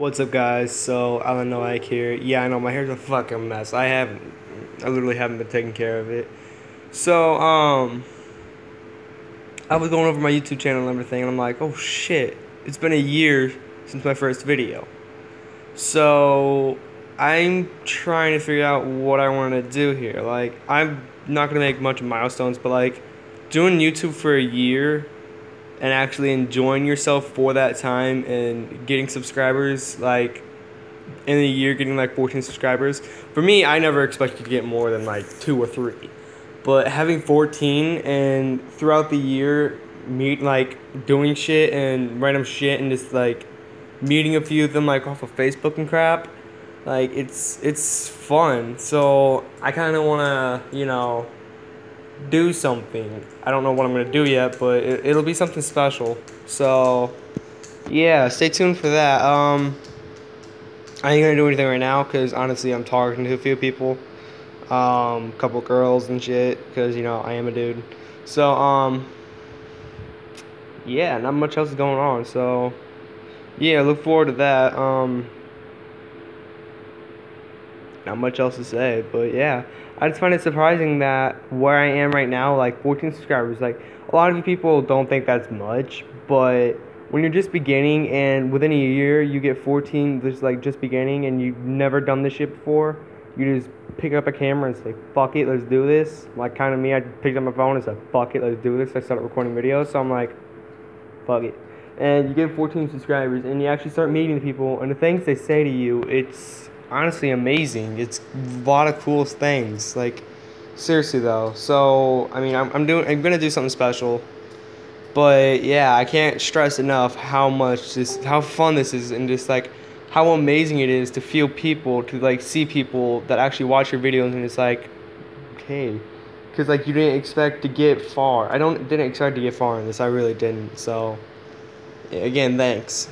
What's up, guys? So, Allen Noack here. Yeah, I know my hair's a fucking mess. I haven't, I literally haven't been taking care of it. So, um, I was going over my YouTube channel and everything, and I'm like, oh shit, it's been a year since my first video. So, I'm trying to figure out what I want to do here. Like, I'm not gonna make much milestones, but like, doing YouTube for a year and actually enjoying yourself for that time and getting subscribers like in a year getting like 14 subscribers. For me i never expected to get more than like two or three. But having 14 and throughout the year meet like doing shit and random shit and just like meeting a few of them like off of facebook and crap like it's it's fun. So i kind of want to you know do something. I don't know what I'm gonna do yet, but it, it'll be something special. So, yeah, stay tuned for that. Um, I ain't gonna do anything right now because honestly, I'm talking to a few people, um, couple girls and shit. Because you know I am a dude. So, um, yeah, not much else is going on. So, yeah, look forward to that. Um, not much else to say, but yeah. I just find it surprising that where I am right now, like 14 subscribers, like a lot of people don't think that's much, but when you're just beginning and within a year you get 14, just like just beginning and you've never done this shit before, you just pick up a camera and say, fuck it, let's do this. Like kind of me, I picked up my phone and said, fuck it, let's do this. I started recording videos, so I'm like, fuck it. And you get 14 subscribers and you actually start meeting people and the things they say to you, it's honestly amazing. It's a lot of cool things. Like seriously though. So I mean, I'm I'm doing I'm gonna do something special. But yeah, I can't stress enough how much this how fun this is and just like how amazing it is to feel people to like see people that actually watch your videos and it's like okay because like you didn't expect to get far i don't didn't expect to get far in this i really didn't so again thanks